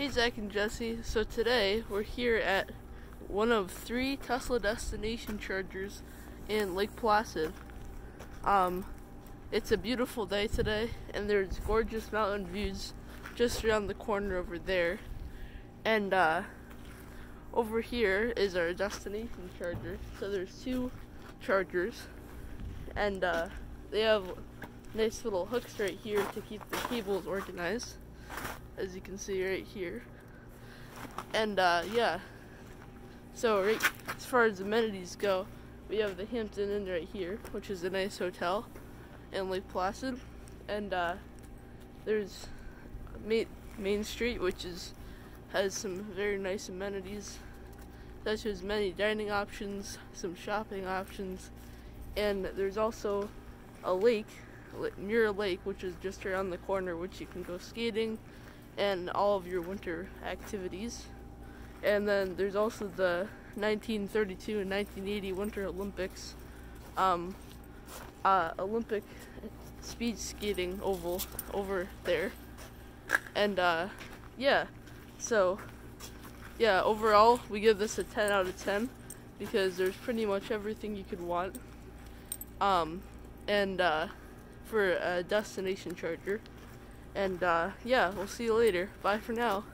Hey Zach and Jesse, so today we're here at one of three Tesla destination chargers in Lake Placid. Um, it's a beautiful day today and there's gorgeous mountain views just around the corner over there. And uh, over here is our destination charger. So there's two chargers and uh, they have nice little hooks right here to keep the cables organized as you can see right here. And uh, yeah, so right as far as amenities go, we have the Hampton Inn right here, which is a nice hotel in Lake Placid, and uh, there's Main, Main Street, which is has some very nice amenities, such as many dining options, some shopping options, and there's also a lake, Mirror Lake, which is just around the corner, which you can go skating and all of your winter activities. And then there's also the 1932 and 1980 Winter Olympics, um, uh, Olympic speed skating oval over there. And uh, yeah, so yeah, overall we give this a 10 out of 10 because there's pretty much everything you could want. Um, and uh, for a destination charger. And uh, yeah, we'll see you later. Bye for now.